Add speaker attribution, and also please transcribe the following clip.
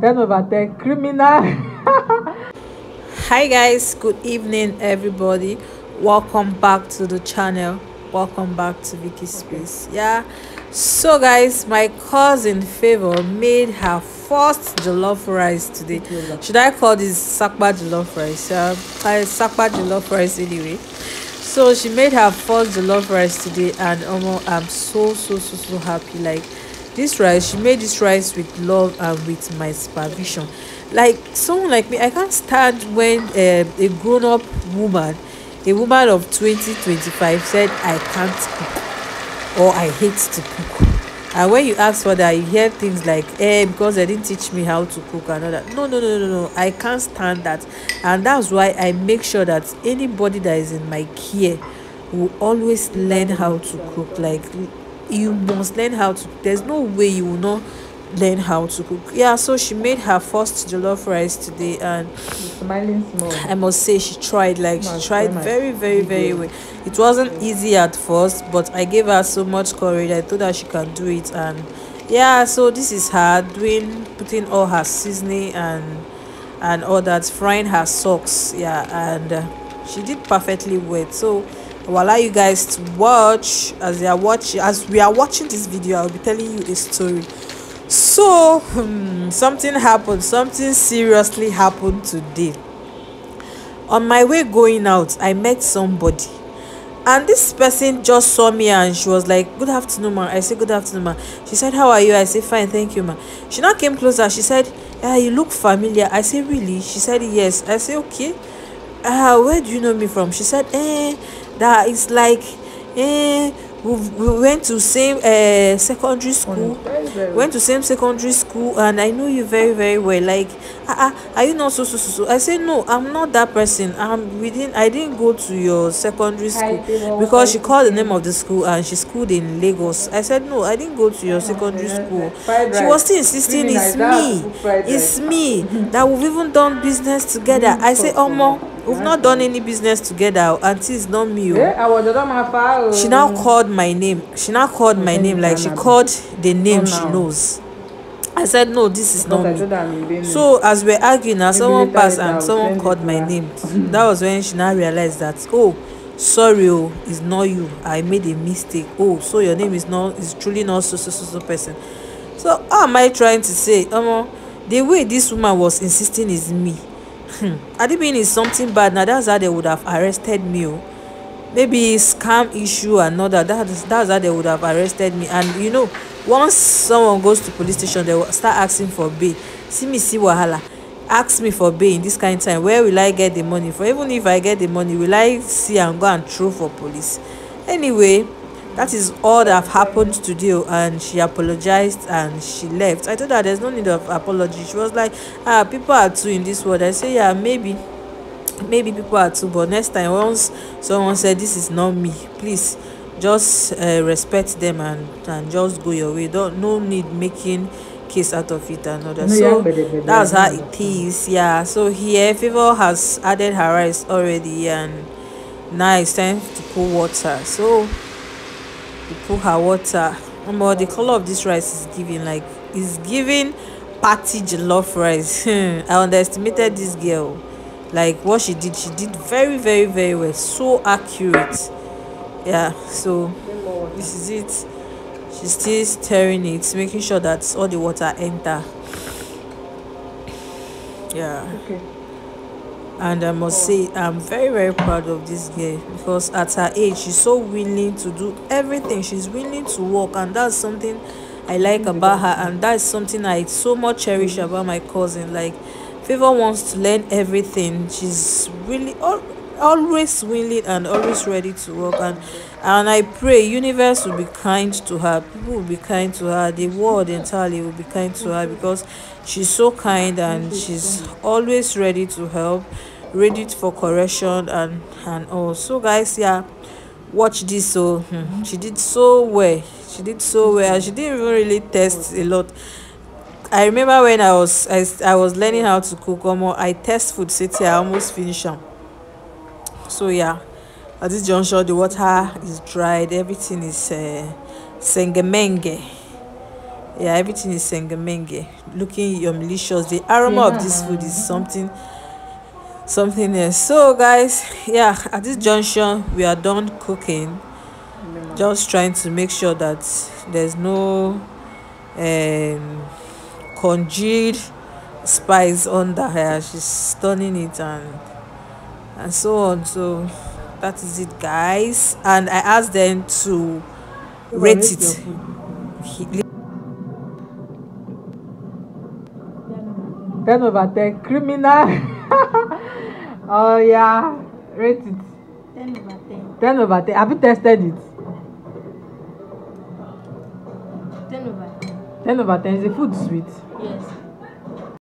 Speaker 1: 10 over 10 criminal.
Speaker 2: Hi guys good evening everybody. Welcome back to the channel. Welcome back to vicky space yeah? So guys my cousin favor made her first jollof rice today. Should i call this sakpa jollof rice uh, I sakpa jollof rice anyway. So she made her first jollof rice today and um, i'm so so so so happy. Like this rice she made this rice with love and with my supervision. Like someone like me i can't stand when uh, a grown-up woman a woman of 20 25 said i can't cook or i hate to cook. And when you ask for that you hear things like eh because they didn't teach me how to cook and all that. No no no no no. I can't stand that. And that's why i make sure that anybody that is in my care will always learn how to cook. Like you must learn how to there's no way you will not learn how to cook. Yeah so she made her first jollof rice today and i must say she tried like she tried very very very well. It wasn't easy at first but i gave her so much courage. I told her she can do it and yeah so this is her doing putting all her seasoning and and all that frying her socks yeah and uh, she did perfectly well. So I'll allow you guys to watch as they are watching as we are watching this video i'll be telling you a story. So um, something happened something seriously happened today. On my way going out i met somebody. And this person just saw me and she was like good afternoon ma. I said good afternoon ma. She said how are you? I said fine thank you ma. She now came closer. She said yeah you look familiar. I said really? She said yes. I said okay uh where do you know me from? She said eh that is like eh we, we went to same uh, secondary school. Went to same secondary school and i know you very very well. Like ah uh, uh, are you not so so so so? I said no i'm not that person. I'm within i didn't go to your secondary school because she called the name of the school and she schooled in lagos. I said no i didn't go to your secondary school. she was still insisting it's me. it's me that we've even done business together. I say omo we've not done any business together. Aunty it's not me
Speaker 1: o
Speaker 2: she now called my name. She now called my name. Like she called the name she knows. I said no this is not me. So as we're arguing now someone passed and someone called my name. That was when she now realized that oh sorry oh it's not you. I made a mistake. Oh so your name is not is truly not so so so so person. So how am i trying to say? Um, the way this woman was insisting is me hmm. Adibin is something bad now that's how they would have arrested me oh. Maybe scam issue and all that that's that's how they would have arrested me. And you know once someone goes to police station they will start asking for bail. See me see wahala. Ask me for bail in this kind of time. Where will i get the money for? Even if i get the money will i see and go and throw for police? Anyway that is all that happened to today and she apologized and she left. I told her there's no need of apology. She was like ah people are too in this world. I say yeah maybe maybe people are too but next time once someone said this is not me please just uh, respect them and and just go your way. Don't no need making case out of it and other so that's how it is yeah. So here favor has added her rice already and now it's time to put water. So you put her water. Omo the color of this rice is giving like is giving party jollof rice. I underestimated this girl. Like what she did she did very very very well. So accurate. Yeah so this is it. She's still stirring it making sure that all the water enter. Yeah.
Speaker 1: Okay
Speaker 2: and i must say i'm very very proud of this girl because at her age she's so willing to do everything. She's willing to work and that's something i like about her and that's something i so much cherish about my cousin. Like favor wants to learn everything. She's really al always willing and always ready to work. And and i pray universe will be kind to her people will be kind to her the world entirely will be kind to her because she's so kind and she's always ready to help ready for correction and and all. So guys yeah watch this so hmm, she did so well she did so well and she didn't even really test a lot. I remember when i was i, I was learning how to cook omo i test food till i almost finish am so yeah at this juncture the water is dried everything is uh, sengemenge. Yeah everything is sengemenge. Looking yumlicious the aroma of this food is something something else. So guys yeah at this junction we are done cooking. Just trying to make sure that there's no um congealed spice under her she's stunning it and and so on. So that is it guys. And i asked them to rate it.
Speaker 1: ten over ten criminal. Oh yeah. Rate it.
Speaker 3: Ten over ten.
Speaker 1: Ten over ten. Have you tested it?
Speaker 3: Ten over ten.
Speaker 1: Ten over ten is the food sweet.
Speaker 3: Yes